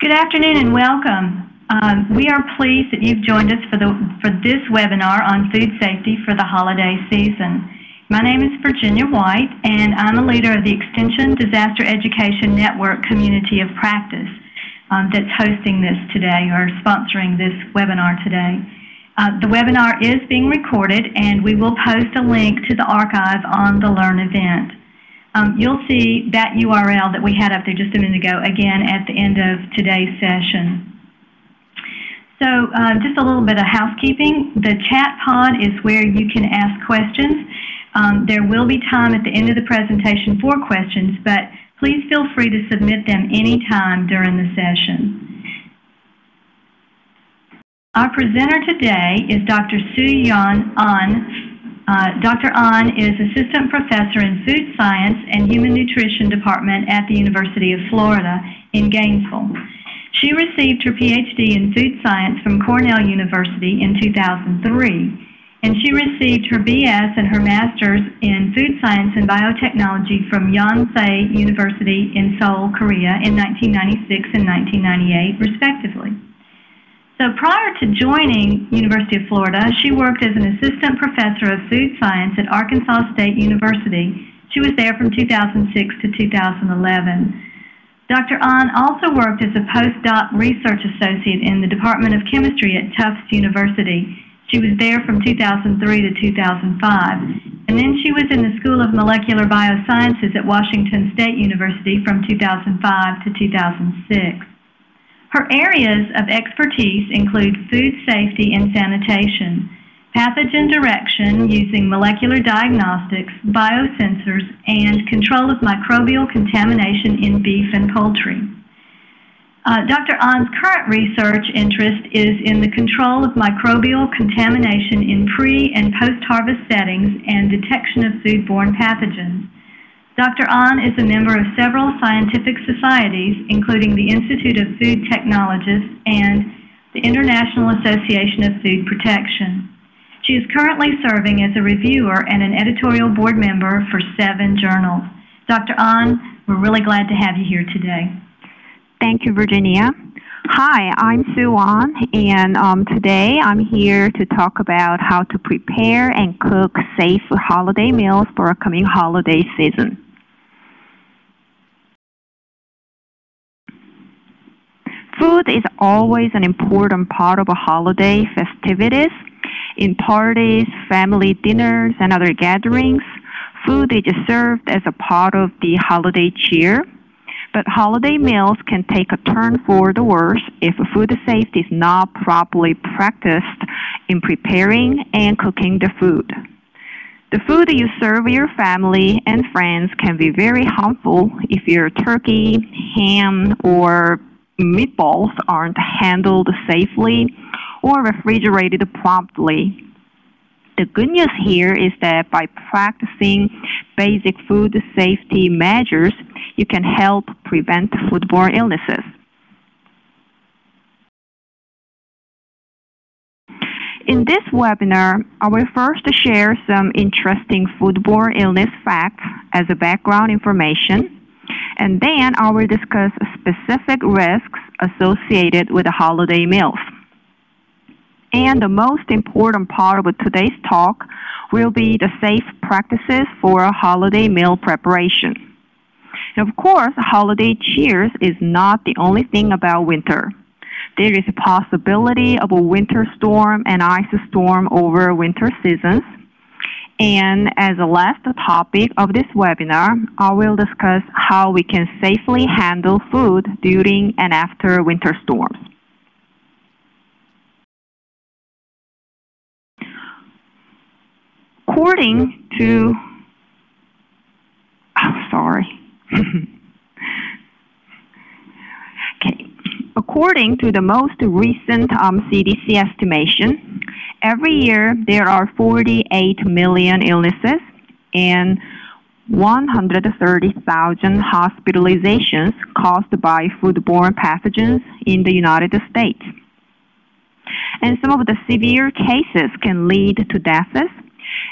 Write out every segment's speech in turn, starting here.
Good afternoon and welcome. Um, we are pleased that you've joined us for, the, for this webinar on food safety for the holiday season. My name is Virginia White, and I'm a leader of the Extension Disaster Education Network Community of Practice um, that's hosting this today or sponsoring this webinar today. Uh, the webinar is being recorded, and we will post a link to the archive on the Learn event. Um, you'll see that URL that we had up there just a minute ago again at the end of today's session. So uh, just a little bit of housekeeping. The chat pod is where you can ask questions. Um, there will be time at the end of the presentation for questions, but please feel free to submit them anytime during the session. Our presenter today is Dr. Su-Yeon Ahn uh, Dr. Ahn is Assistant Professor in Food Science and Human Nutrition Department at the University of Florida in Gainesville. She received her PhD in Food Science from Cornell University in 2003, and she received her BS and her Master's in Food Science and Biotechnology from Yonsei University in Seoul, Korea in 1996 and 1998, respectively. So prior to joining University of Florida, she worked as an assistant professor of food science at Arkansas State University. She was there from 2006 to 2011. Dr. Ahn also worked as a postdoc research associate in the Department of Chemistry at Tufts University. She was there from 2003 to 2005. And then she was in the School of Molecular Biosciences at Washington State University from 2005 to 2006. Her areas of expertise include food safety and sanitation, pathogen detection using molecular diagnostics, biosensors, and control of microbial contamination in beef and poultry. Uh, Dr. Ahn's current research interest is in the control of microbial contamination in pre- and post-harvest settings and detection of foodborne pathogens. Dr. Ahn is a member of several scientific societies, including the Institute of Food Technologists and the International Association of Food Protection. She is currently serving as a reviewer and an editorial board member for seven journals. Dr. Ahn, we're really glad to have you here today. Thank you, Virginia. Hi, I'm Sue Ahn, and um, today I'm here to talk about how to prepare and cook safe holiday meals for a coming holiday season. Food is always an important part of a holiday festivities. In parties, family dinners, and other gatherings, food is served as a part of the holiday cheer. But holiday meals can take a turn for the worse if food safety is not properly practiced in preparing and cooking the food. The food you serve your family and friends can be very harmful if your turkey, ham, or meatballs aren't handled safely or refrigerated promptly. The good news here is that by practicing basic food safety measures, you can help prevent foodborne illnesses. In this webinar, I will first share some interesting foodborne illness facts as a background information and then I will discuss specific risks associated with the holiday meals. And the most important part of today's talk will be the safe practices for holiday meal preparation. Of course, holiday cheers is not the only thing about winter. There is a possibility of a winter storm and ice storm over winter seasons, and as a last topic of this webinar, I will discuss how we can safely handle food during and after winter storms. According to, oh, sorry. Okay. According to the most recent um, CDC estimation, every year there are 48 million illnesses and 130,000 hospitalizations caused by foodborne pathogens in the United States. And some of the severe cases can lead to deaths,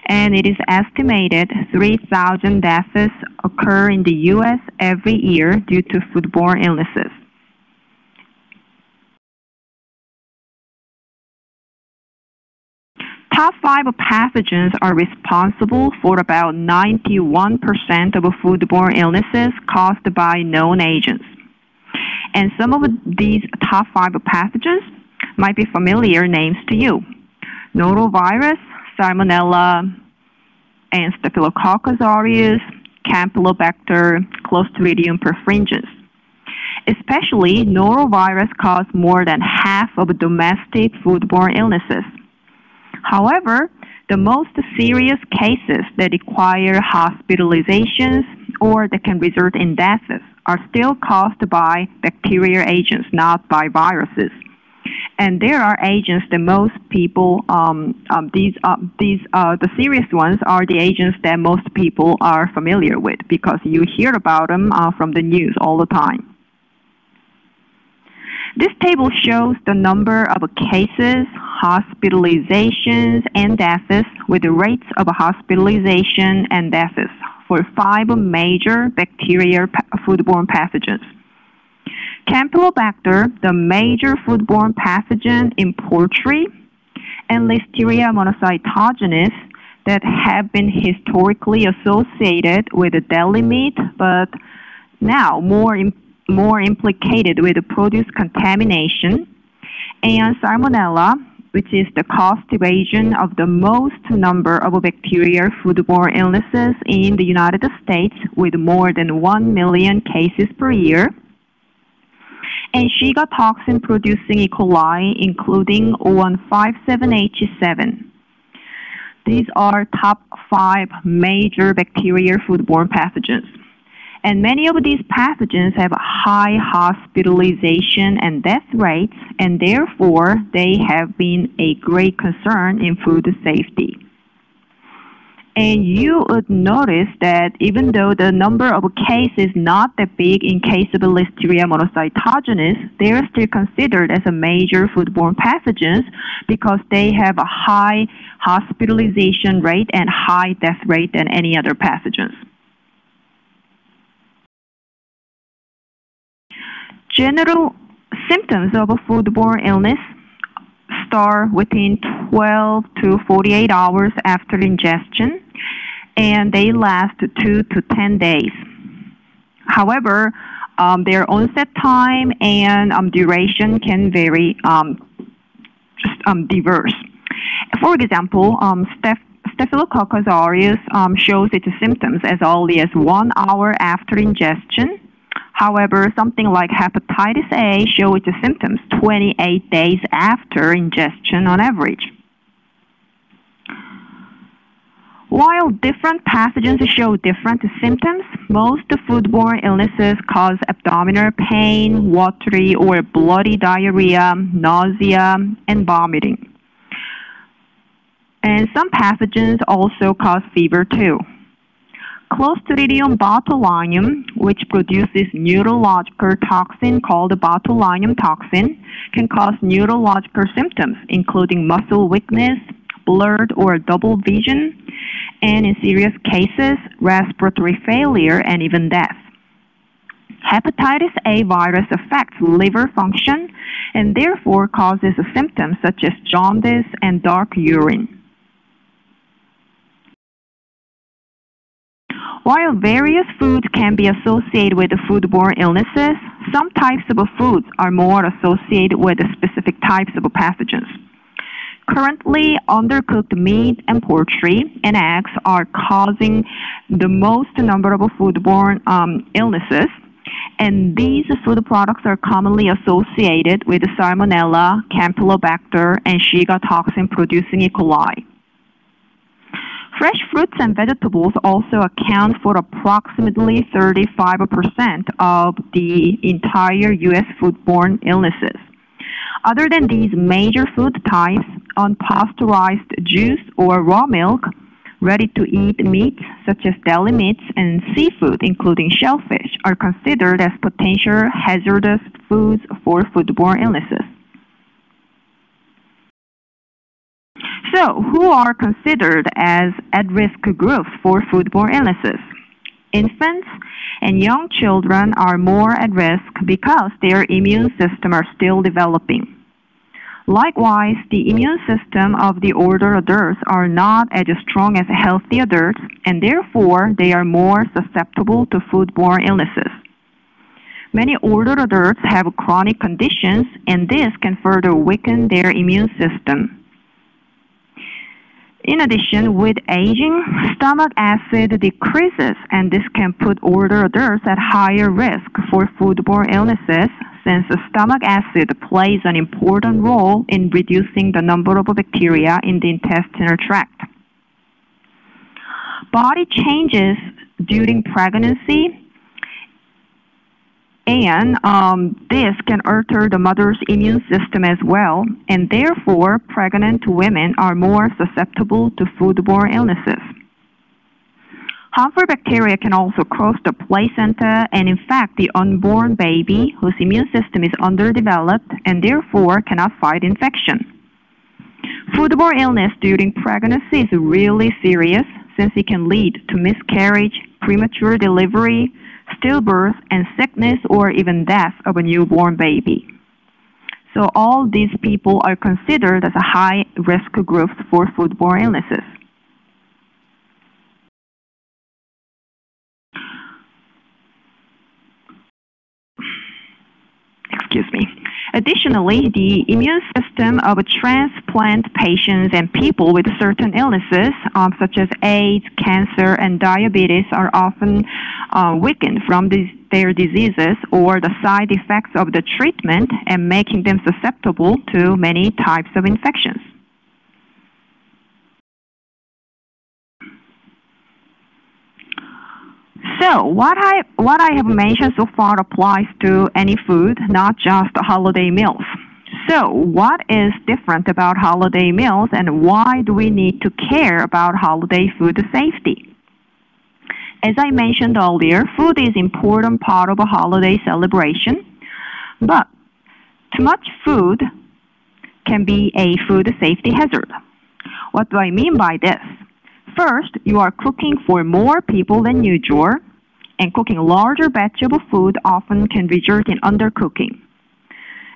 and it is estimated 3,000 deaths occur in the U.S. every year due to foodborne illnesses. Top 5 pathogens are responsible for about 91% of foodborne illnesses caused by known agents. And some of these top 5 pathogens might be familiar names to you. Norovirus, Salmonella, and Staphylococcus aureus, Campylobacter, Clostridium perfringens. Especially, norovirus causes more than half of domestic foodborne illnesses. However, the most serious cases that require hospitalizations or that can result in deaths are still caused by bacterial agents, not by viruses. And there are agents that most people, um, um, these, uh, these, uh, the serious ones are the agents that most people are familiar with because you hear about them uh, from the news all the time. This table shows the number of cases, hospitalizations, and deaths with the rates of hospitalization and deaths for five major bacterial foodborne pathogens. Campylobacter, the major foodborne pathogen in poultry, and Listeria monocytogenes that have been historically associated with the deli meat, but now more more implicated with produce contamination, and Salmonella, which is the caustic agent of the most number of bacterial foodborne illnesses in the United States with more than 1 million cases per year. And Shiga toxin producing E. coli, including O157H7. These are top five major bacterial foodborne pathogens. And many of these pathogens have high hospitalization and death rates, and therefore they have been a great concern in food safety. And you would notice that even though the number of cases not that big in case of Listeria monocytogenes, they are still considered as a major foodborne pathogens because they have a high hospitalization rate and high death rate than any other pathogens. General symptoms of a foodborne illness start within 12 to 48 hours after ingestion and they last 2 to 10 days. However, um, their onset time and um, duration can vary um, um diverse. For example, um, Staph Staphylococcus aureus um, shows its symptoms as early as one hour after ingestion However, something like hepatitis A shows its symptoms 28 days after ingestion on average. While different pathogens show different symptoms, most foodborne illnesses cause abdominal pain, watery or bloody diarrhea, nausea, and vomiting. And some pathogens also cause fever too. Clostridium botulinum, which produces neurological toxin called botulinum toxin, can cause neurological symptoms, including muscle weakness, blurred or double vision, and in serious cases, respiratory failure and even death. Hepatitis A virus affects liver function and therefore causes symptoms such as jaundice and dark urine. While various foods can be associated with foodborne illnesses, some types of foods are more associated with specific types of pathogens. Currently, undercooked meat and poultry and eggs are causing the most number of foodborne um, illnesses, and these food products are commonly associated with Salmonella, Campylobacter, and Shiga toxin producing E. coli. Fresh fruits and vegetables also account for approximately 35% of the entire U.S. foodborne illnesses. Other than these major food types, unpasteurized juice or raw milk, ready-to-eat meats such as deli meats and seafood, including shellfish, are considered as potential hazardous foods for foodborne illnesses. So, who are considered as at-risk groups for foodborne illnesses? Infants and young children are more at risk because their immune system are still developing. Likewise, the immune system of the older adults are not as strong as healthy adults, and therefore they are more susceptible to foodborne illnesses. Many older adults have chronic conditions, and this can further weaken their immune system. In addition, with aging, stomach acid decreases, and this can put older adults at higher risk for foodborne illnesses since stomach acid plays an important role in reducing the number of bacteria in the intestinal tract. Body changes during pregnancy and um, this can alter the mother's immune system as well, and therefore pregnant women are more susceptible to foodborne illnesses. Harmful bacteria can also cross the placenta and infect the unborn baby whose immune system is underdeveloped and therefore cannot fight infection. Foodborne illness during pregnancy is really serious since it can lead to miscarriage, premature delivery, stillbirth, and sickness or even death of a newborn baby. So all these people are considered as a high risk groups for foodborne illnesses. excuse me. Additionally, the immune system of transplant patients and people with certain illnesses, um, such as AIDS, cancer, and diabetes, are often uh, weakened from these, their diseases or the side effects of the treatment and making them susceptible to many types of infections. So what I what I have mentioned so far applies to any food, not just holiday meals. So what is different about holiday meals and why do we need to care about holiday food safety? As I mentioned earlier, food is important part of a holiday celebration, but too much food can be a food safety hazard. What do I mean by this? First, you are cooking for more people than usual, and cooking larger batch of food often can result in undercooking.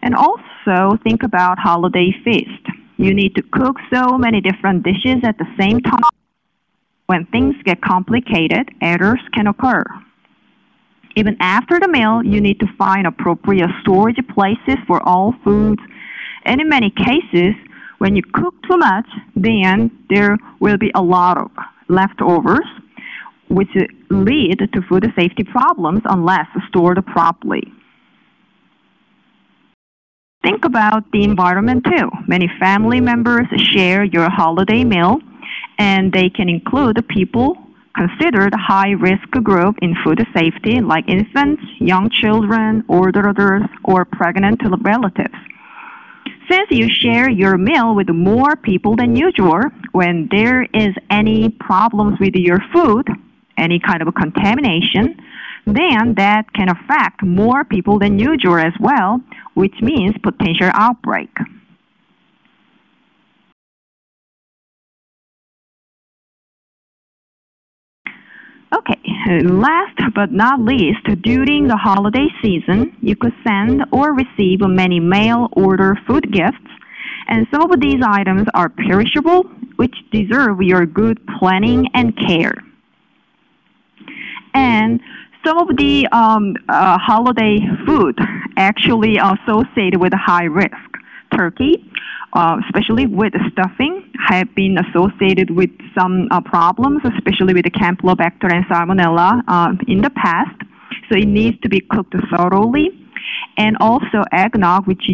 And also think about holiday feast. You need to cook so many different dishes at the same time. When things get complicated, errors can occur. Even after the meal, you need to find appropriate storage places for all foods. And in many cases, when you cook too much, then there will be a lot of leftovers which lead to food safety problems unless stored properly. Think about the environment too. Many family members share your holiday meal, and they can include people considered high risk group in food safety like infants, young children, older adults, or pregnant relatives. Since you share your meal with more people than usual, when there is any problems with your food, any kind of contamination, then that can affect more people than usual as well, which means potential outbreak. Okay, last but not least, during the holiday season, you could send or receive many mail order food gifts, and some of these items are perishable, which deserve your good planning and care. And some of the um, uh, holiday food actually associated with high risk. Turkey, uh, especially with stuffing, have been associated with some uh, problems, especially with the Campylobacter and Salmonella uh, in the past. So it needs to be cooked thoroughly and also eggnog, which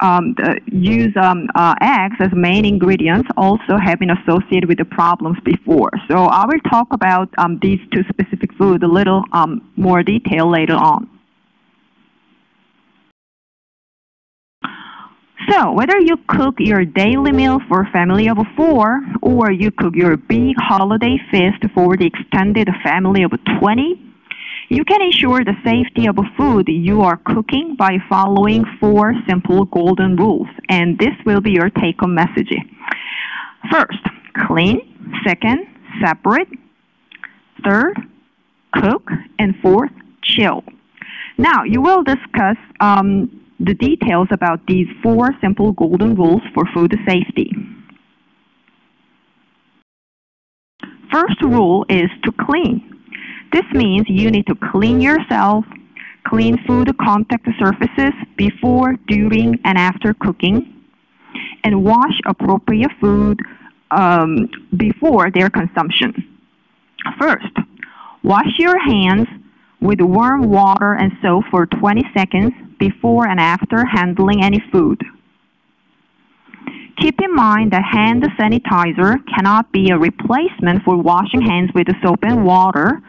um, use um, uh, eggs as main ingredients, also have been associated with the problems before. So I will talk about um, these two specific foods a little um, more detail later on. So whether you cook your daily meal for a family of four or you cook your big holiday feast for the extended family of 20, you can ensure the safety of food you are cooking by following four simple golden rules, and this will be your take-home message. First, clean. Second, separate. Third, cook. And fourth, chill. Now, you will discuss um, the details about these four simple golden rules for food safety. First rule is to clean. This means you need to clean yourself, clean food contact surfaces before, during, and after cooking, and wash appropriate food um, before their consumption. First, wash your hands with warm water and soap for 20 seconds before and after handling any food. Keep in mind that hand sanitizer cannot be a replacement for washing hands with soap and water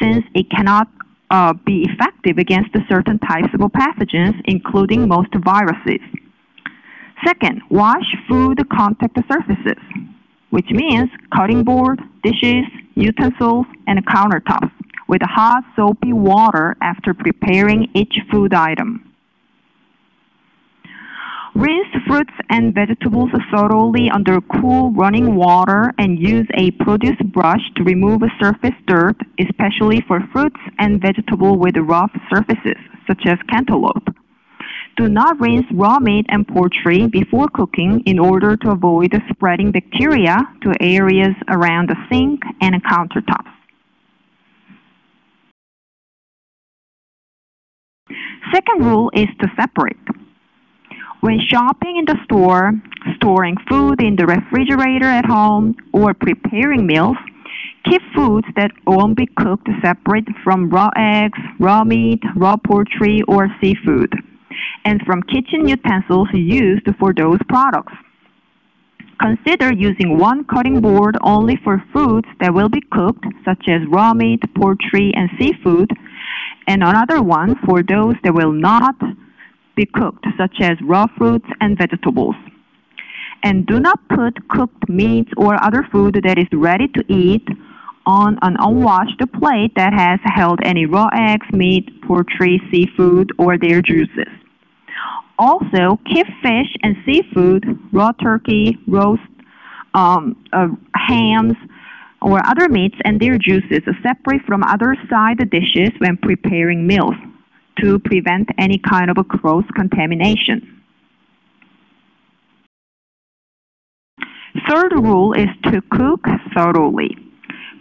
since it cannot uh, be effective against certain types of pathogens, including most viruses. Second, wash food contact surfaces, which means cutting board, dishes, utensils, and countertops with hot soapy water after preparing each food item. Rinse fruits and vegetables thoroughly under cool running water and use a produce brush to remove surface dirt, especially for fruits and vegetables with rough surfaces, such as cantaloupe. Do not rinse raw meat and poultry before cooking in order to avoid spreading bacteria to areas around the sink and countertops. Second rule is to separate. When shopping in the store, storing food in the refrigerator at home, or preparing meals, keep foods that won't be cooked separate from raw eggs, raw meat, raw poultry, or seafood, and from kitchen utensils used for those products. Consider using one cutting board only for foods that will be cooked, such as raw meat, poultry, and seafood, and another one for those that will not be cooked, such as raw fruits and vegetables. And do not put cooked meats or other food that is ready to eat on an unwashed plate that has held any raw eggs, meat, poultry, seafood, or their juices. Also, keep fish and seafood, raw turkey, roast, um, uh, hams, or other meats and their juices separate from other side dishes when preparing meals to prevent any kind of a cross contamination. Third rule is to cook thoroughly.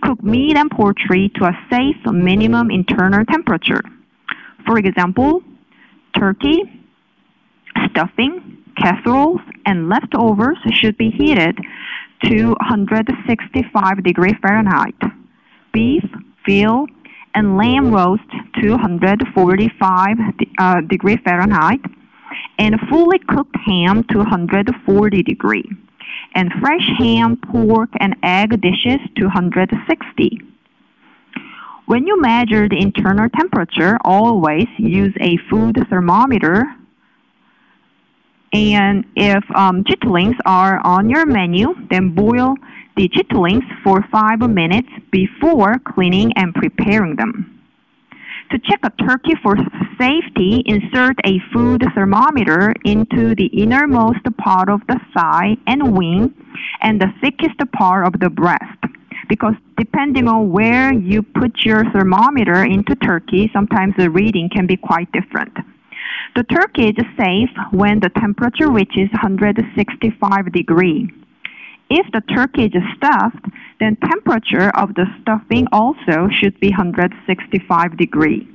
Cook meat and poultry to a safe minimum internal temperature. For example, turkey, stuffing, casseroles, and leftovers should be heated to 165 degrees Fahrenheit. Beef, veal, and lamb roast to 145 uh, degree Fahrenheit, and fully cooked ham to 140 degree, and fresh ham, pork, and egg dishes 260. When you measure the internal temperature, always use a food thermometer. And if um, chitlings are on your menu, then boil the chitlings for 5 minutes before cleaning and preparing them. To check a turkey for safety, insert a food thermometer into the innermost part of the thigh and wing and the thickest part of the breast. Because depending on where you put your thermometer into turkey, sometimes the reading can be quite different. The turkey is safe when the temperature reaches 165 degrees. If the turkey is stuffed, then temperature of the stuffing also should be 165 degrees.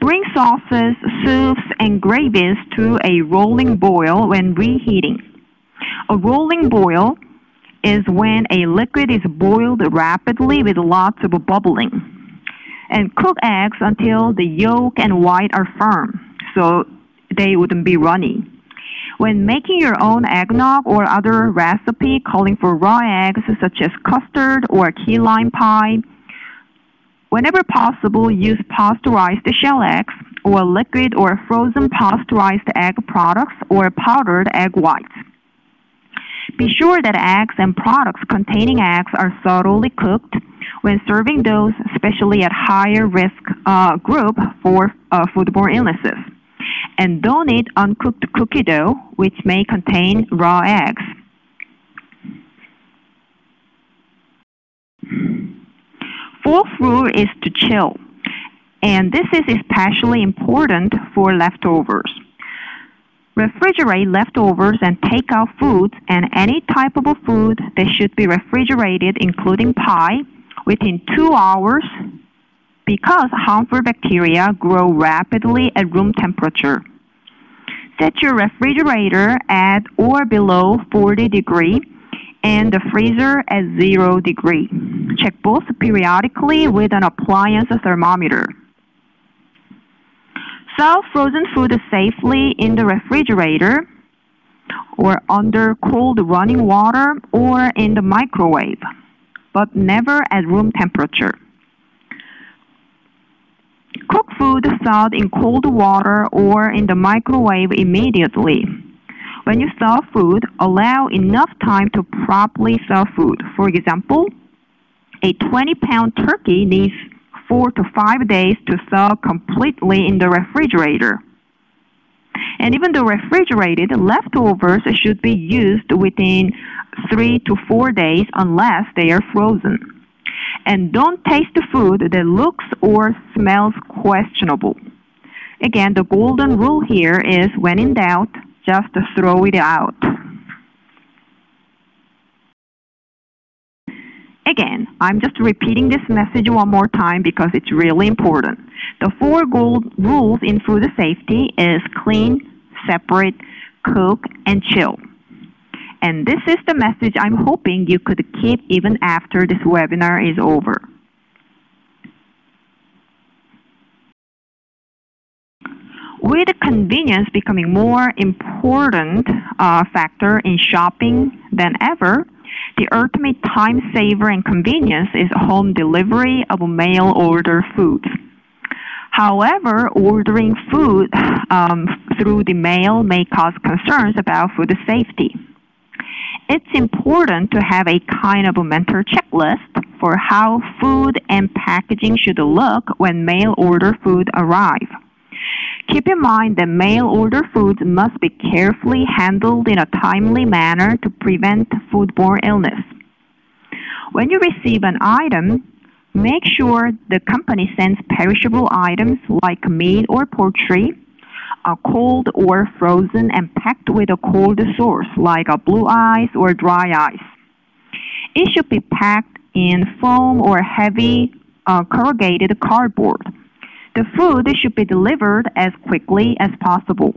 Bring sauces, soups, and gravies to a rolling boil when reheating. A rolling boil is when a liquid is boiled rapidly with lots of bubbling. And cook eggs until the yolk and white are firm so they wouldn't be runny. When making your own eggnog or other recipe calling for raw eggs such as custard or key lime pie, whenever possible use pasteurized shell eggs or liquid or frozen pasteurized egg products or powdered egg whites. Be sure that eggs and products containing eggs are thoroughly cooked when serving those, especially at higher risk uh, group for uh, foodborne illnesses and don't eat uncooked cookie dough, which may contain raw eggs. Fourth rule is to chill. And this is especially important for leftovers. Refrigerate leftovers and takeout foods and any type of food that should be refrigerated, including pie, within two hours because harmful bacteria grow rapidly at room temperature. Set your refrigerator at or below 40 degree and the freezer at 0 degree. Check both periodically with an appliance thermometer. Thaw frozen food safely in the refrigerator or under cold running water or in the microwave, but never at room temperature. Cook food thawed in cold water or in the microwave immediately. When you thaw food, allow enough time to properly thaw food. For example, a 20 pound turkey needs four to five days to thaw completely in the refrigerator. And even the refrigerated leftovers should be used within three to four days unless they are frozen. And don't taste the food that looks or smells questionable. Again, the golden rule here is when in doubt, just throw it out. Again, I'm just repeating this message one more time because it's really important. The four gold rules in food safety is clean, separate, cook, and chill. And this is the message I'm hoping you could keep even after this webinar is over. With convenience becoming more important uh, factor in shopping than ever, the ultimate time saver and convenience is home delivery of mail order food. However, ordering food um, through the mail may cause concerns about food safety. It's important to have a kind of a mental checklist for how food and packaging should look when mail order food arrive. Keep in mind that mail order foods must be carefully handled in a timely manner to prevent foodborne illness. When you receive an item, make sure the company sends perishable items like meat or poultry, are cold or frozen and packed with a cold source like a blue ice or dry ice. It should be packed in foam or heavy uh, corrugated cardboard. The food should be delivered as quickly as possible,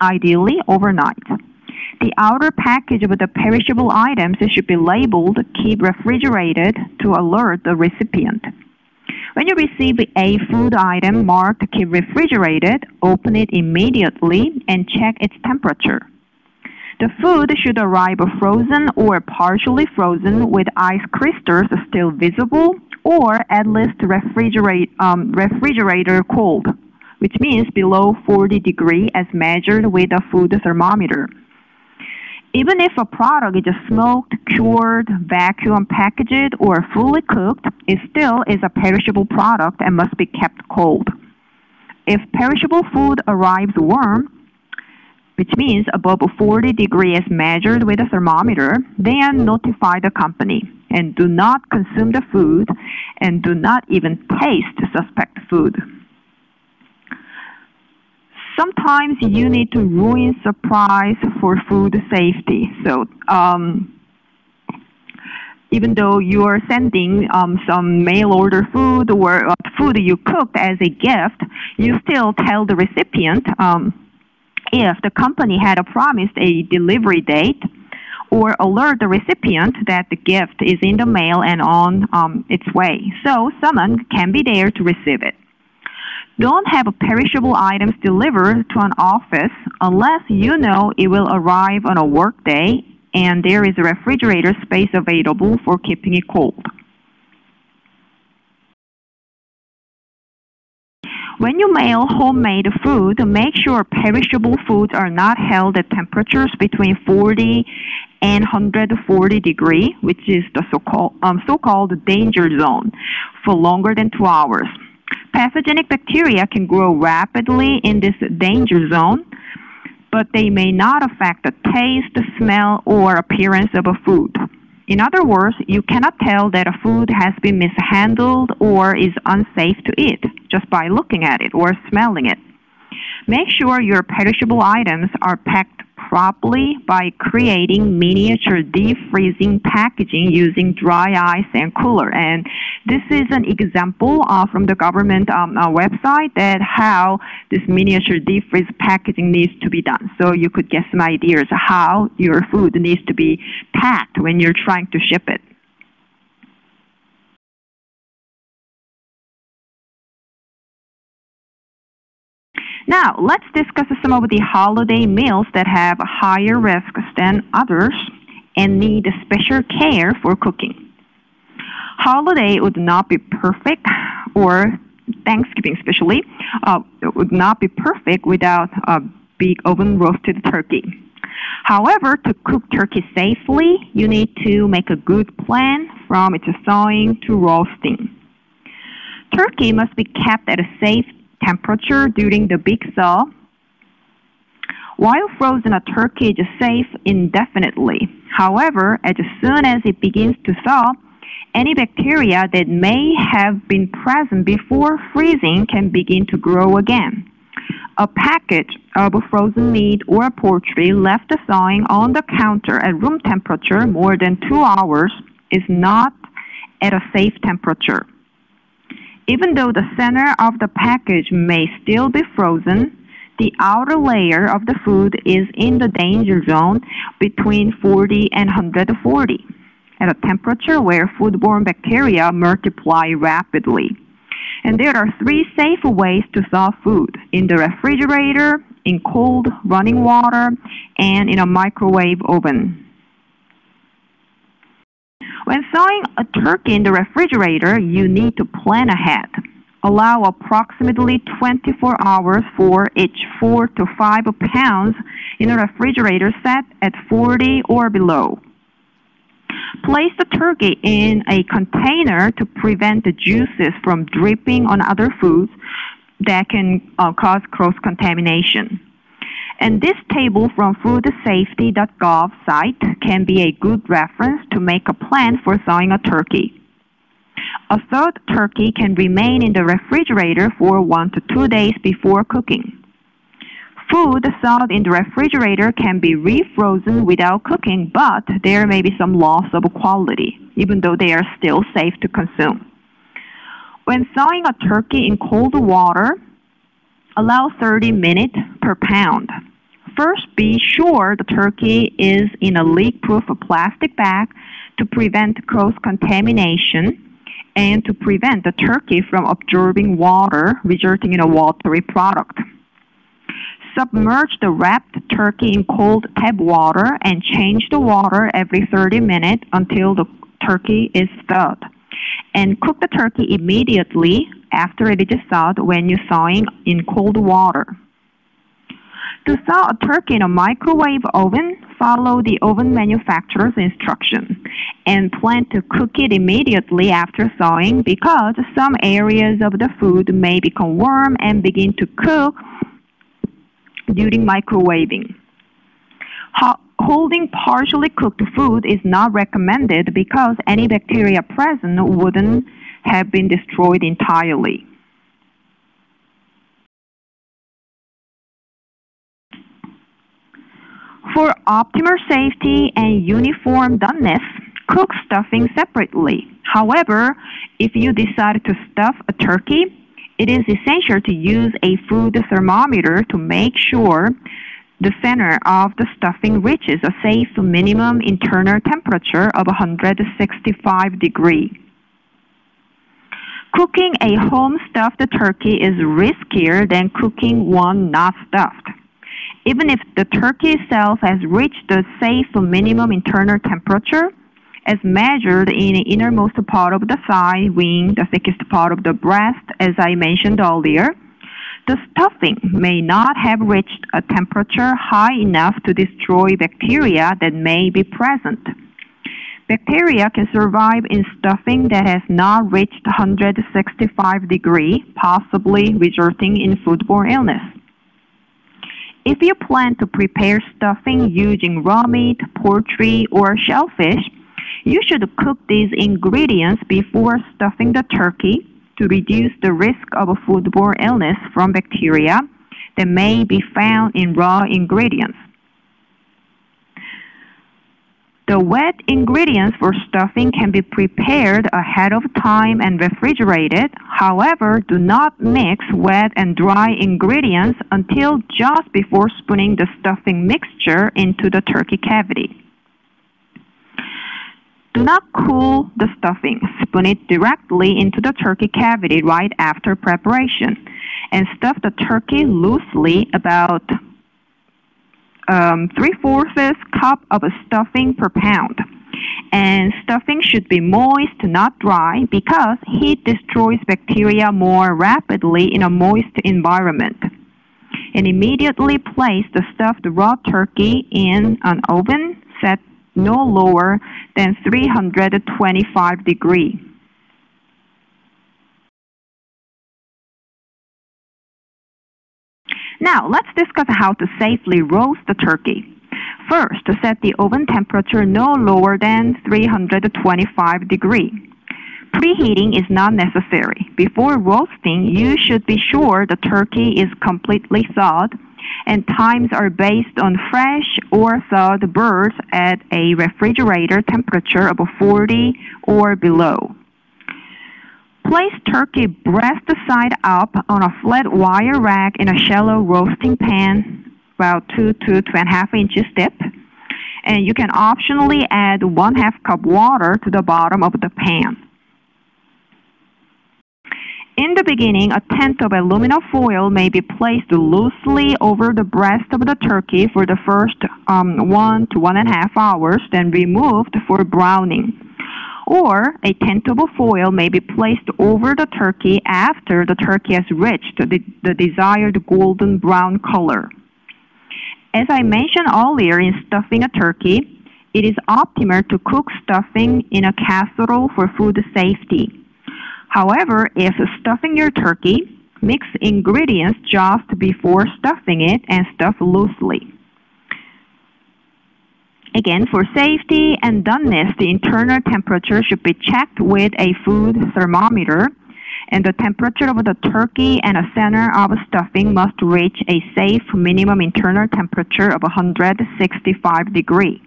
ideally overnight. The outer package of the perishable items should be labeled keep refrigerated to alert the recipient. When you receive a food item marked keep refrigerated, open it immediately and check its temperature. The food should arrive frozen or partially frozen with ice crystals still visible or at least refrigerate, um, refrigerator cold, which means below 40 degree as measured with a food thermometer. Even if a product is smoked, cured, vacuum packaged, or fully cooked, it still is a perishable product and must be kept cold. If perishable food arrives warm, which means above 40 degrees measured with a thermometer, then notify the company and do not consume the food and do not even taste suspect food. Sometimes you need to ruin surprise for food safety. So um, even though you are sending um, some mail order food or uh, food you cooked as a gift, you still tell the recipient um, if the company had a promised a delivery date or alert the recipient that the gift is in the mail and on um, its way. So someone can be there to receive it. Don't have perishable items delivered to an office unless you know it will arrive on a work day and there is a refrigerator space available for keeping it cold. When you mail homemade food, make sure perishable foods are not held at temperatures between 40 and 140 degree, which is the so-called um, so-called danger zone, for longer than two hours. Pathogenic bacteria can grow rapidly in this danger zone, but they may not affect the taste, smell, or appearance of a food. In other words, you cannot tell that a food has been mishandled or is unsafe to eat just by looking at it or smelling it. Make sure your perishable items are packed properly by creating miniature deep freezing packaging using dry ice and cooler. And this is an example uh, from the government um, uh, website that how this miniature deep freeze packaging needs to be done. So you could get some ideas how your food needs to be packed when you're trying to ship it. Now, let's discuss some of the holiday meals that have higher risks than others and need special care for cooking. Holiday would not be perfect, or Thanksgiving especially, uh, would not be perfect without a big oven roasted turkey. However, to cook turkey safely, you need to make a good plan from its thawing to roasting. Turkey must be kept at a safe temperature during the big thaw. While frozen, a turkey is safe indefinitely. However, as soon as it begins to thaw, any bacteria that may have been present before freezing can begin to grow again. A package of frozen meat or poultry left thawing on the counter at room temperature more than two hours is not at a safe temperature. Even though the center of the package may still be frozen, the outer layer of the food is in the danger zone between 40 and 140 at a temperature where foodborne bacteria multiply rapidly. And there are three safe ways to thaw food in the refrigerator, in cold running water, and in a microwave oven. When thawing a turkey in the refrigerator, you need to plan ahead. Allow approximately 24 hours for each 4 to 5 pounds in a refrigerator set at 40 or below. Place the turkey in a container to prevent the juices from dripping on other foods that can uh, cause cross contamination. And this table from foodsafety.gov site can be a good reference to make a plan for thawing a turkey. A thawed turkey can remain in the refrigerator for one to two days before cooking. Food thawed in the refrigerator can be refrozen without cooking, but there may be some loss of quality, even though they are still safe to consume. When thawing a turkey in cold water, allow 30 minutes per pound. First, be sure the turkey is in a leak-proof plastic bag to prevent cross-contamination and to prevent the turkey from absorbing water, resulting in a watery product. Submerge the wrapped turkey in cold tap water and change the water every 30 minutes until the turkey is thawed. And cook the turkey immediately after it is thawed when you're thawing in cold water. To thaw a turkey in a microwave oven, follow the oven manufacturer's instruction and plan to cook it immediately after thawing because some areas of the food may become warm and begin to cook during microwaving. holding partially cooked food is not recommended because any bacteria present wouldn't have been destroyed entirely. For optimal safety and uniform doneness, cook stuffing separately. However, if you decide to stuff a turkey, it is essential to use a food thermometer to make sure the center of the stuffing reaches a safe minimum internal temperature of 165 degrees. Cooking a home stuffed turkey is riskier than cooking one not stuffed. Even if the turkey itself has reached the safe minimum internal temperature, as measured in the innermost part of the thigh, wing, the thickest part of the breast, as I mentioned earlier, the stuffing may not have reached a temperature high enough to destroy bacteria that may be present. Bacteria can survive in stuffing that has not reached 165 degrees, possibly resulting in foodborne illness. If you plan to prepare stuffing using raw meat, poultry, or shellfish, You should cook these ingredients before stuffing the turkey to reduce the risk of a foodborne illness from bacteria that may be found in raw ingredients. The wet ingredients for stuffing can be prepared ahead of time and refrigerated. However, do not mix wet and dry ingredients until just before spooning the stuffing mixture into the turkey cavity. Do not cool the stuffing. Spoon it directly into the turkey cavity right after preparation. And stuff the turkey loosely about um, 3 fourths cup of stuffing per pound. And stuffing should be moist, not dry, because heat destroys bacteria more rapidly in a moist environment. And immediately place the stuffed raw turkey in an oven set no lower than 325 degrees. Now, let's discuss how to safely roast the turkey. First, set the oven temperature no lower than 325 degrees. Preheating is not necessary. Before roasting, you should be sure the turkey is completely thawed, and times are based on fresh or thawed birds at a refrigerator temperature of 40 or below. Place turkey breast side up on a flat wire rack in a shallow roasting pan, about 2 to 2.5 inches deep. And you can optionally add 1 half cup water to the bottom of the pan. In the beginning, a tenth of aluminum foil may be placed loosely over the breast of the turkey for the first um, one to one and a half hours, then removed for browning or a tentable foil may be placed over the turkey after the turkey has reached the, the desired golden brown color. As I mentioned earlier in stuffing a turkey, it is optimal to cook stuffing in a casserole for food safety. However, if stuffing your turkey, mix ingredients just before stuffing it and stuff loosely. Again, for safety and doneness, the internal temperature should be checked with a food thermometer, and the temperature of the turkey and the center of stuffing must reach a safe minimum internal temperature of 165 degrees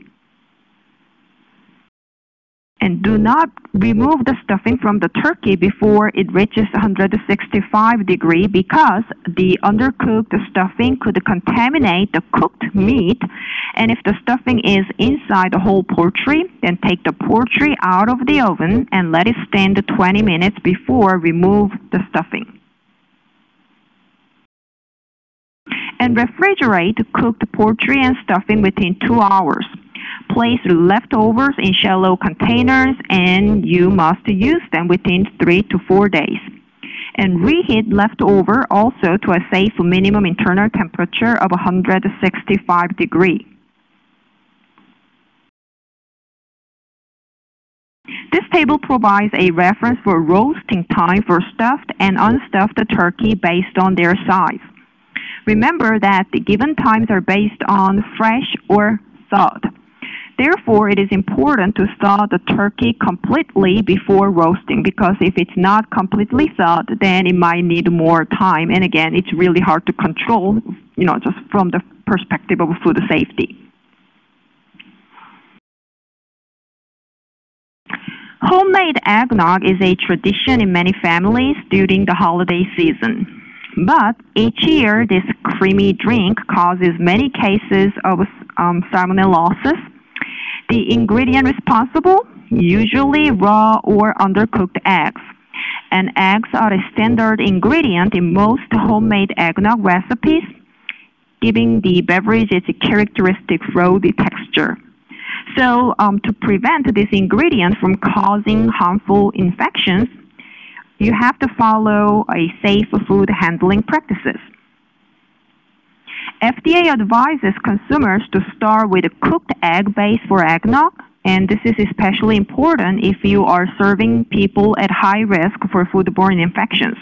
and do not remove the stuffing from the turkey before it reaches 165 degree because the undercooked stuffing could contaminate the cooked meat. And if the stuffing is inside the whole poultry then take the poultry out of the oven and let it stand 20 minutes before remove the stuffing. And refrigerate cooked poultry and stuffing within 2 hours Place leftovers in shallow containers and you must use them within 3 to 4 days. And reheat leftover also to a safe minimum internal temperature of 165 degrees. This table provides a reference for roasting time for stuffed and unstuffed turkey based on their size. Remember that the given times are based on fresh or thawed. Therefore, it is important to thaw the turkey completely before roasting because if it's not completely thawed, then it might need more time. And again, it's really hard to control, you know, just from the perspective of food safety. Homemade eggnog is a tradition in many families during the holiday season. But each year, this creamy drink causes many cases of um, salmonellosis the ingredient responsible, usually raw or undercooked eggs. And eggs are a standard ingredient in most homemade eggnog recipes, giving the beverage its characteristic frothy texture. So, um, to prevent this ingredient from causing harmful infections, you have to follow a safe food handling practices. FDA advises consumers to start with a cooked egg base for eggnog, and this is especially important if you are serving people at high risk for foodborne infections.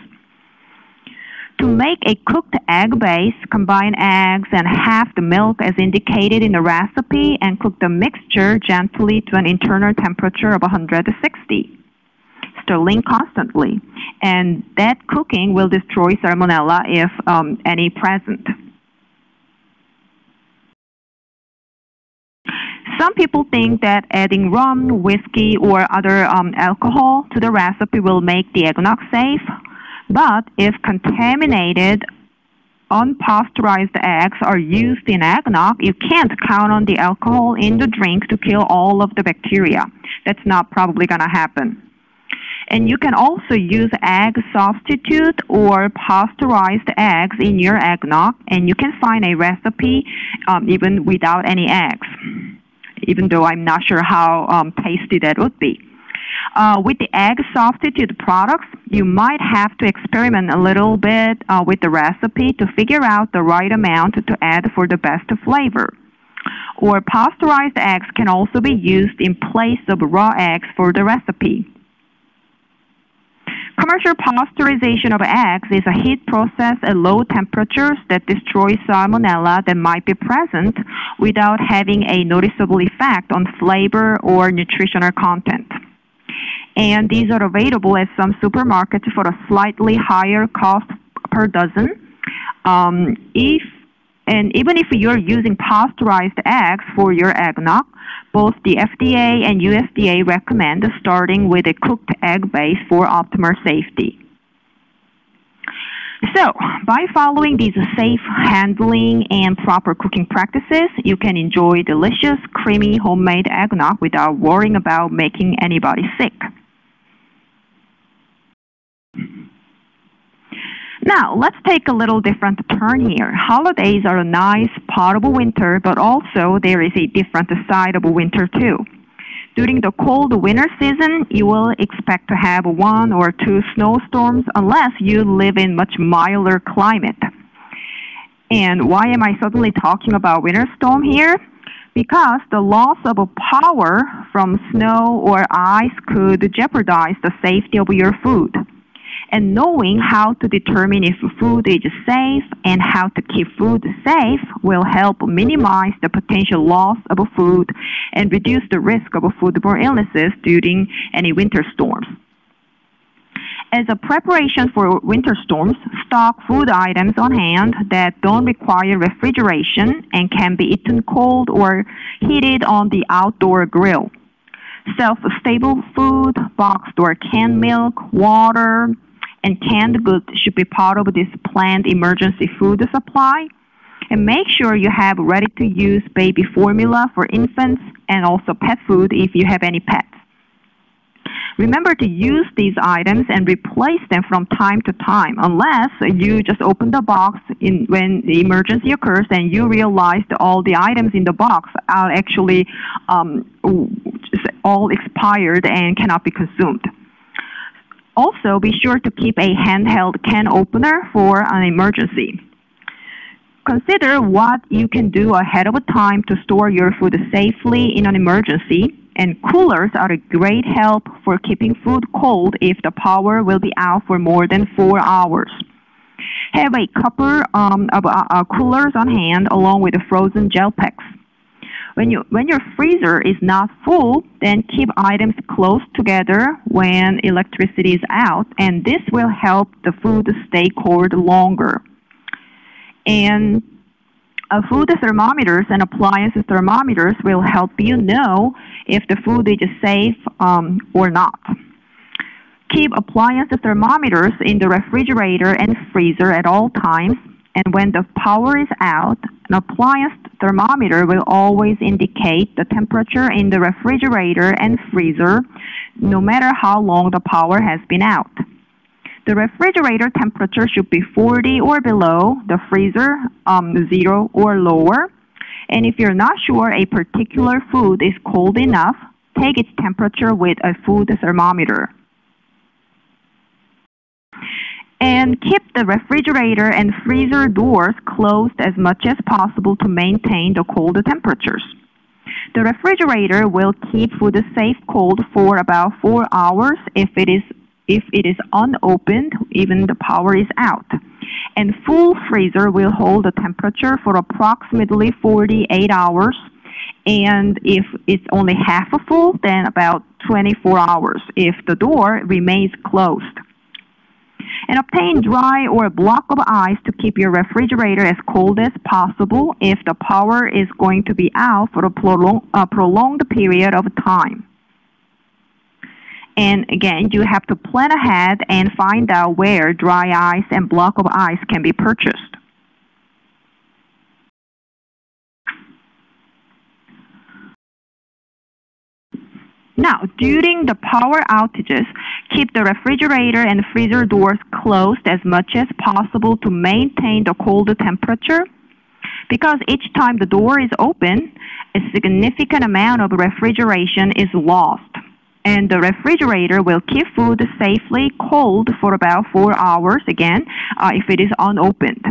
To make a cooked egg base, combine eggs and half the milk as indicated in the recipe and cook the mixture gently to an internal temperature of 160. Stirring constantly. And that cooking will destroy salmonella if um, any present. Some people think that adding rum, whiskey, or other um, alcohol to the recipe will make the eggnog safe. But if contaminated unpasteurized eggs are used in eggnog, you can't count on the alcohol in the drink to kill all of the bacteria. That's not probably going to happen. And you can also use egg substitute or pasteurized eggs in your eggnog, and you can find a recipe um, even without any eggs, even though I'm not sure how um, tasty that would be. Uh, with the egg substitute products, you might have to experiment a little bit uh, with the recipe to figure out the right amount to add for the best flavor. Or pasteurized eggs can also be used in place of raw eggs for the recipe. Commercial pasteurization of eggs is a heat process at low temperatures that destroys salmonella that might be present without having a noticeable effect on flavor or nutritional content and these are available at some supermarkets for a slightly higher cost per dozen. Um, if and even if you're using pasteurized eggs for your eggnog, both the FDA and USDA recommend starting with a cooked egg base for optimal safety. So, by following these safe handling and proper cooking practices, you can enjoy delicious, creamy homemade eggnog without worrying about making anybody sick. Now, let's take a little different turn here. Holidays are a nice part of winter, but also there is a different side of winter too. During the cold winter season, you will expect to have one or two snowstorms unless you live in much milder climate. And why am I suddenly talking about winter storm here? Because the loss of power from snow or ice could jeopardize the safety of your food and knowing how to determine if food is safe and how to keep food safe will help minimize the potential loss of food and reduce the risk of foodborne illnesses during any winter storms. As a preparation for winter storms, stock food items on hand that don't require refrigeration and can be eaten cold or heated on the outdoor grill. Shelf-stable food, boxed or canned mm. milk, water, and canned mm. goods should be part of this planned emergency food supply. And make sure you have ready to use baby formula for infants and also pet food if you have any pets. Remember to use these items and replace them from time to time unless you just open the box in, when the emergency occurs and you realize all the items in the box are actually um, all expired and cannot be consumed. Also, be sure to keep a handheld can opener for an emergency. Consider what you can do ahead of time to store your food safely in an emergency, and coolers are a great help for keeping food cold if the power will be out for more than four hours. Have a couple um, of uh, uh, coolers on hand along with the frozen gel packs. When, you, when your freezer is not full, then keep items close together when electricity is out, and this will help the food stay cold longer. And uh, food thermometers and appliance thermometers will help you know if the food is safe um, or not. Keep appliance thermometers in the refrigerator and freezer at all times and when the power is out, an appliance thermometer will always indicate the temperature in the refrigerator and freezer, no matter how long the power has been out. The refrigerator temperature should be 40 or below, the freezer um, 0 or lower. And if you're not sure a particular food is cold enough, take its temperature with a food thermometer and keep the refrigerator and freezer doors closed as much as possible to maintain the cold temperatures. The refrigerator will keep food safe cold for about 4 hours if it is if it is unopened even the power is out. And full freezer will hold the temperature for approximately 48 hours. And if it's only half a full, then about 24 hours if the door remains closed. And obtain dry or a block of ice to keep your refrigerator as cold as possible if the power is going to be out for a prolong, prolonged period of time. And again, you have to plan ahead and find out where dry ice and block of ice can be purchased. Now, during the power outages, keep the refrigerator and freezer doors closed as much as possible to maintain the cold temperature. Because each time the door is open, a significant amount of refrigeration is lost. And the refrigerator will keep food safely cold for about four hours again uh, if it is unopened.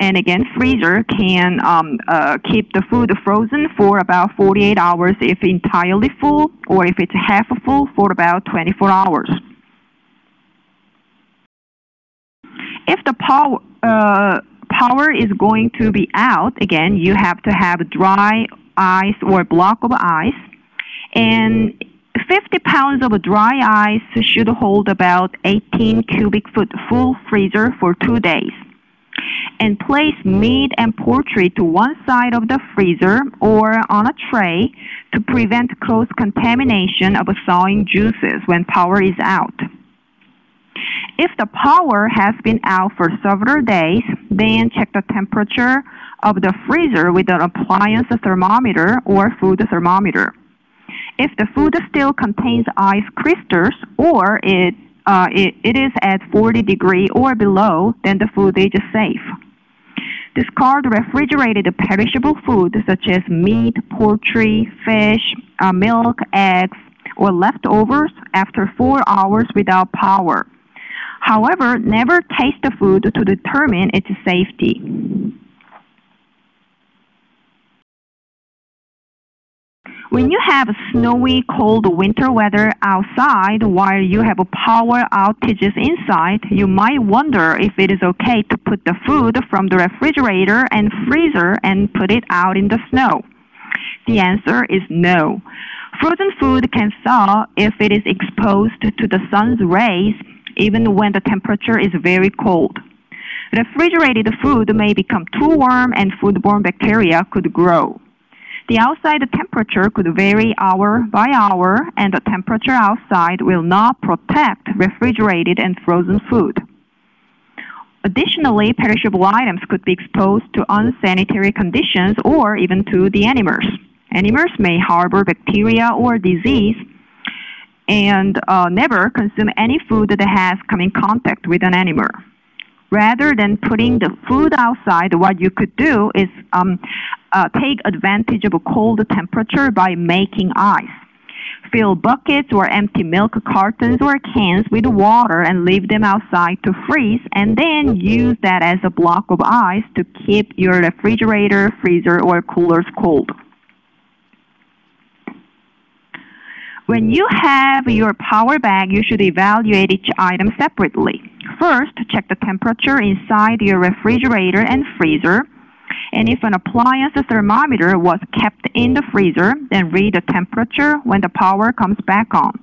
And again, freezer can um, uh, keep the food frozen for about 48 hours if entirely full, or if it's half full for about 24 hours. If the power, uh, power is going to be out, again, you have to have dry ice or block of ice. And 50 pounds of dry ice should hold about 18 cubic foot full freezer for two days and place meat and poultry to one side of the freezer or on a tray to prevent cross contamination of thawing juices when power is out. If the power has been out for several days, then check the temperature of the freezer with an appliance thermometer or food thermometer. If the food still contains ice crystals or it, uh, it, it is at 40 degree or below, then the food is safe. Discard refrigerated perishable food such as meat, poultry, fish, uh, milk, eggs, or leftovers after four hours without power. However, never taste the food to determine its safety. When you have snowy, cold winter weather outside while you have power outages inside, you might wonder if it is okay to put the food from the refrigerator and freezer and put it out in the snow. The answer is no. Frozen food can thaw if it is exposed to the sun's rays, even when the temperature is very cold. Refrigerated food may become too warm and foodborne bacteria could grow. The outside temperature could vary hour by hour, and the temperature outside will not protect refrigerated and frozen food. Additionally, perishable items could be exposed to unsanitary conditions or even to the animals. Animals may harbor bacteria or disease and uh, never consume any food that has come in contact with an animal rather than putting the food outside, what you could do is um, uh, take advantage of a cold temperature by making ice. Fill buckets or empty milk cartons or cans with water and leave them outside to freeze, and then use that as a block of ice to keep your refrigerator, freezer, or coolers cold. When you have your power bag, you should evaluate each item separately. First, check the temperature inside your refrigerator and freezer. And if an appliance thermometer was kept in the freezer, then read the temperature when the power comes back on.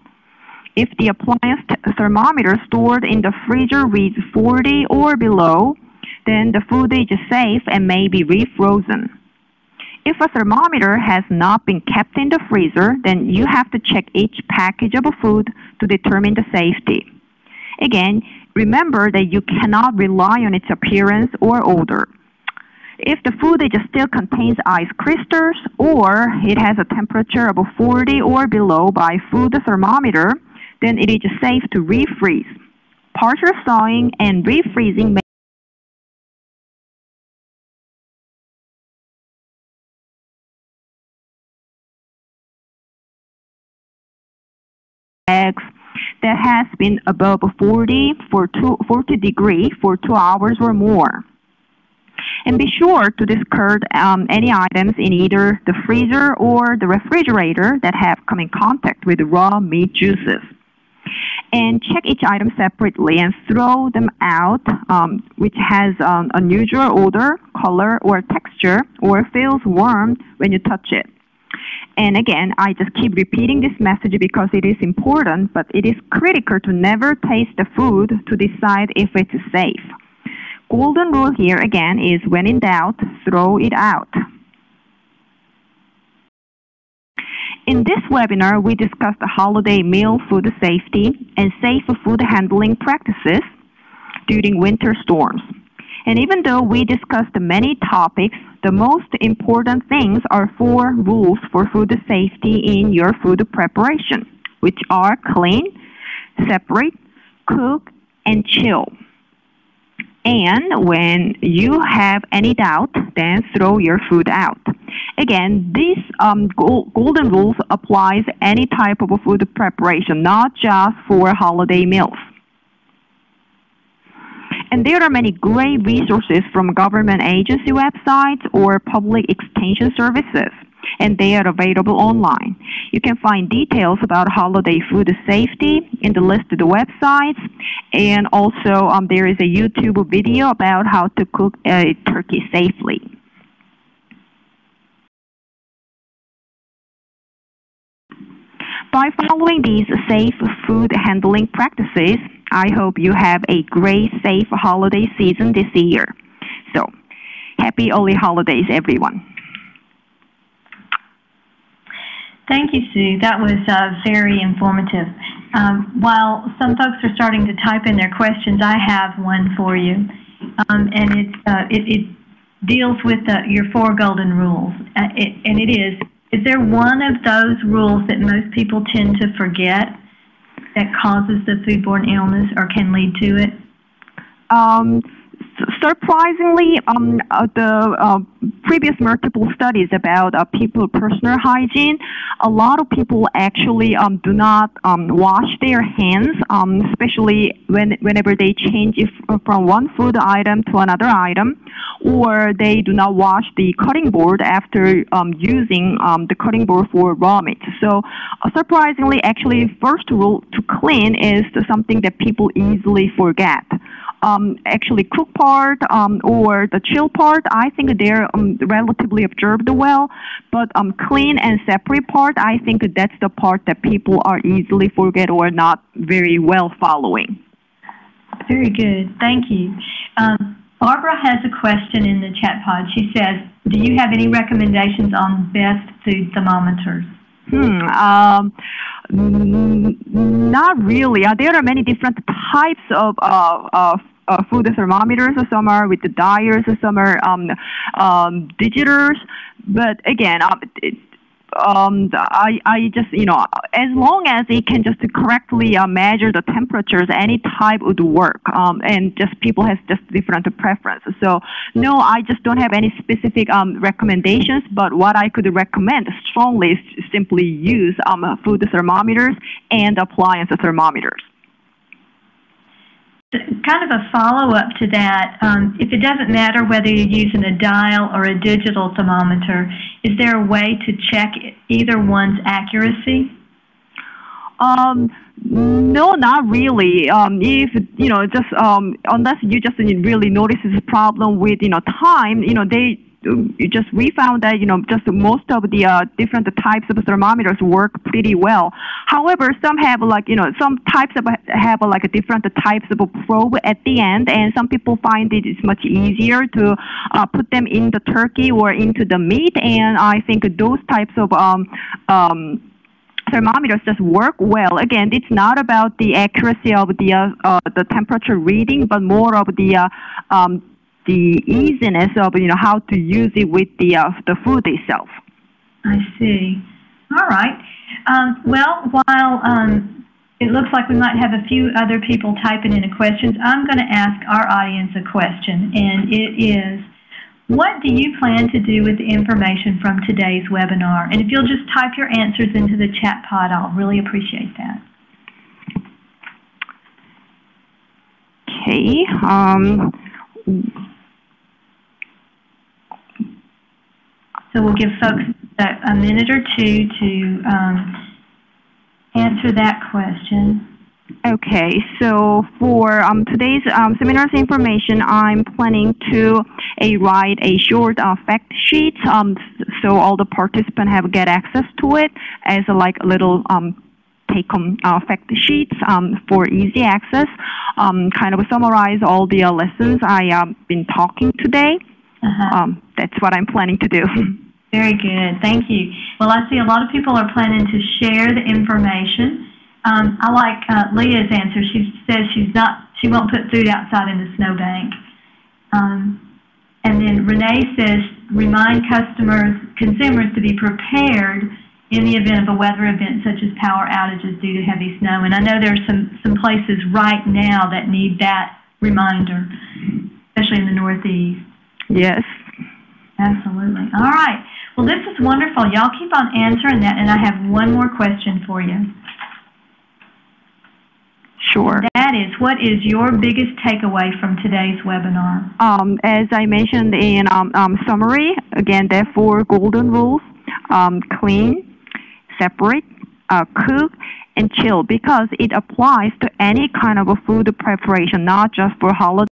If the appliance thermometer stored in the freezer reads 40 or below, then the food is safe and may be refrozen. If a thermometer has not been kept in the freezer, then you have to check each package of food to determine the safety. Again, remember that you cannot rely on its appearance or odor. If the food still contains ice crystals or it has a temperature of 40 or below by food thermometer, then it is safe to refreeze. Partial thawing and refreezing that has been above 40 for two, 40 degree for two hours or more. And be sure to discard um, any items in either the freezer or the refrigerator that have come in contact with raw meat juices. and check each item separately and throw them out, um, which has um, unusual odor, color, or texture, or feels warm when you touch it. And again, I just keep repeating this message because it is important, but it is critical to never taste the food to decide if it's safe. Golden rule here again is when in doubt, throw it out. In this webinar, we discussed holiday meal food safety and safe food handling practices during winter storms. And even though we discussed many topics, the most important things are four rules for food safety in your food preparation, which are clean, separate, cook, and chill. And when you have any doubt, then throw your food out. Again, this um, golden rules applies any type of food preparation, not just for holiday meals. And there are many great resources from government agency websites or public extension services and they are available online. You can find details about holiday food safety in the listed websites, and also um, there is a YouTube video about how to cook a turkey safely. By following these safe food handling practices, I hope you have a great, safe holiday season this year. So, happy early holidays, everyone. Thank you, Sue. That was uh, very informative. Um, while some folks are starting to type in their questions, I have one for you, um, and it, uh, it, it deals with uh, your four golden rules. Uh, it, and it is: Is there one of those rules that most people tend to forget that causes the foodborne illness or can lead to it? Um, surprisingly, um, uh, the uh, previous multiple studies about uh, people personal hygiene, a lot of people actually um, do not um, wash their hands, um, especially when whenever they change from one food item to another item, or they do not wash the cutting board after um, using um, the cutting board for raw meat. So, uh, surprisingly, actually, first rule to clean is something that people easily forget um, actually cook part um, or the chill part, I think they're um, relatively observed well. But um, clean and separate part, I think that's the part that people are easily forget or not very well following. Very good. Thank you. Um, Barbara has a question in the chat pod. She says, do you have any recommendations on best food thermometers? Hmm. Um, not really. Uh, there are many different types of uh, uh, uh, food thermometers, some are with the dials, some are um, um, digiters. But again, um, it, um, I, I just, you know, as long as it can just correctly uh, measure the temperatures, any type would work. Um, and just people have just different preferences. So no, I just don't have any specific um, recommendations, but what I could recommend strongly is simply use um, food thermometers and appliance thermometers kind of a follow-up to that, um, if it doesn't matter whether you're using a dial or a digital thermometer, is there a way to check either one's accuracy? Um, no, not really. Um, if you know, just um, unless you just really notice this problem with you know time, you know they just we found that you know just most of the uh, different types of thermometers work pretty well. However, some have like you know some types of have like different types of probe at the end, and some people find it is much easier to uh, put them in the turkey or into the meat. And I think those types of um, um, thermometers just work well. Again, it's not about the accuracy of the uh, uh, the temperature reading, but more of the uh, um, the easiness of you know how to use it with the uh, the food itself. I see. All right. Um, well, while um, it looks like we might have a few other people typing in questions, I'm going to ask our audience a question, and it is, what do you plan to do with the information from today's webinar? And if you'll just type your answers into the chat pod, I'll really appreciate that. Okay. Um, So we'll give folks a, minute or two to um, answer that question. Okay, so for um, today's um, seminar's information, I'm planning to uh, write a short uh, fact sheet um, so all the participants have get access to it as a, like a little um, take-home uh, fact sheets um, for easy access. Um, kind of summarize all the uh, lessons I have um, been talking today. Uh-huh. Um, that's what I'm planning to do. Very good. Thank you. Well, I see a lot of people are planning to share the information. Um, I like uh, Leah's answer. She says she's not, she won't put food outside in the snowbank. Um, and then Renee says, remind customers, consumers to be prepared in the event of a weather event such as power outages due to heavy snow. And I know there are some, some places right now that need that reminder, especially in the Northeast. Yes. Absolutely. All right. Well, this is wonderful. Y'all keep on answering that, and I have one more question for you. Sure. That is, what is your biggest takeaway from today's webinar? Um, as I mentioned in um, um, summary, again, there are four golden rules. Um, clean, separate, uh, cook, and chill because it applies to any kind of a food preparation, not just for holiday.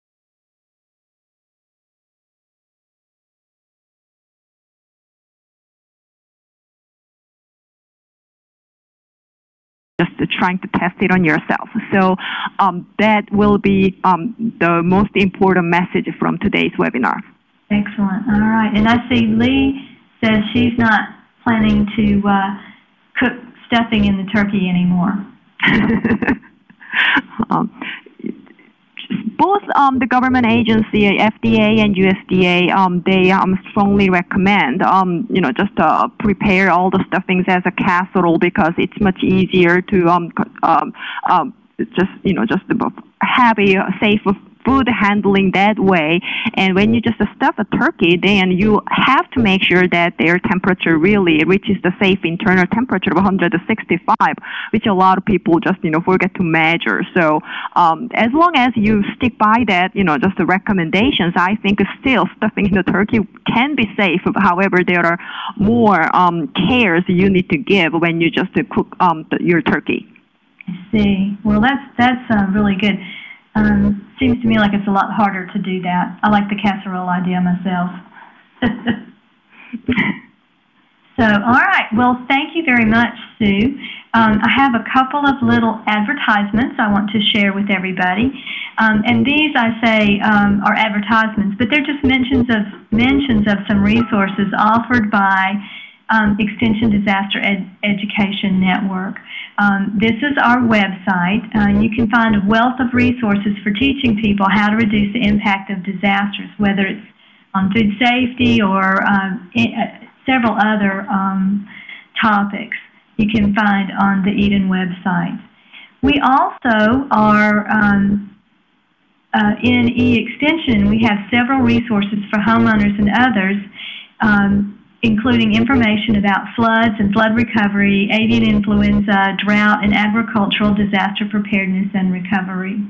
Just trying to test it on yourself. So um, that will be um, the most important message from today's webinar. Excellent. All right. And I see Lee says she's not planning to uh, cook stuffing in the turkey anymore. um, both um, the government agency, FDA and USDA, um, they um, strongly recommend, um, you know, just uh, prepare all the stuffings as a casserole because it's much easier to um, um, um, just, you know, just have a safe food handling that way. And when you just stuff a turkey, then you have to make sure that their temperature really reaches the safe internal temperature of 165, which a lot of people just, you know, forget to measure. So um, as long as you stick by that, you know, just the recommendations, I think still stuffing the turkey can be safe. However, there are more um, cares you need to give when you just cook um, your turkey. I see. Well, that's that's uh, really good. Um, seems to me like it's a lot harder to do that. I like the casserole idea myself. so, all right. Well, thank you very much, Sue. Um, I have a couple of little advertisements I want to share with everybody. Um, and these, I say, um, are advertisements, but they're just mentions of mentions of some resources offered by um, Extension Disaster Ed Education Network. Um, this is our website. Uh, you can find a wealth of resources for teaching people how to reduce the impact of disasters, whether it's on food safety or um, in, uh, several other um, topics you can find on the Eden website. We also are um, uh, in e-extension, we have several resources for homeowners and others um, including information about floods and flood recovery, avian influenza, drought, and agricultural disaster preparedness and recovery.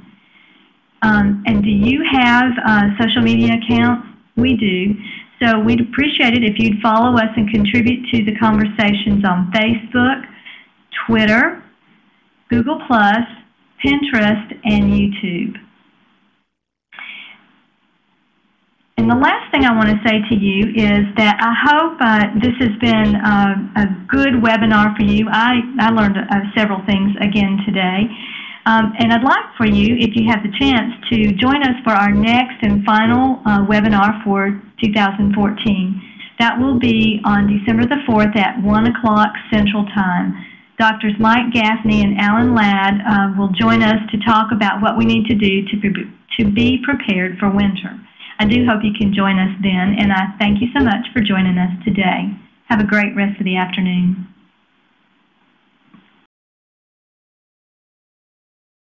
Um, and do you have uh, social media accounts? We do. So we'd appreciate it if you'd follow us and contribute to the conversations on Facebook, Twitter, Google+, Pinterest, and YouTube. And the last thing I want to say to you is that I hope uh, this has been uh, a good webinar for you. I, I learned uh, several things again today. Um, and I'd like for you, if you have the chance, to join us for our next and final uh, webinar for 2014. That will be on December the 4th at 1 o'clock Central Time. Doctors Mike Gaffney and Alan Ladd uh, will join us to talk about what we need to do to, be, to be prepared for winter. I do hope you can join us then, and I thank you so much for joining us today. Have a great rest of the afternoon.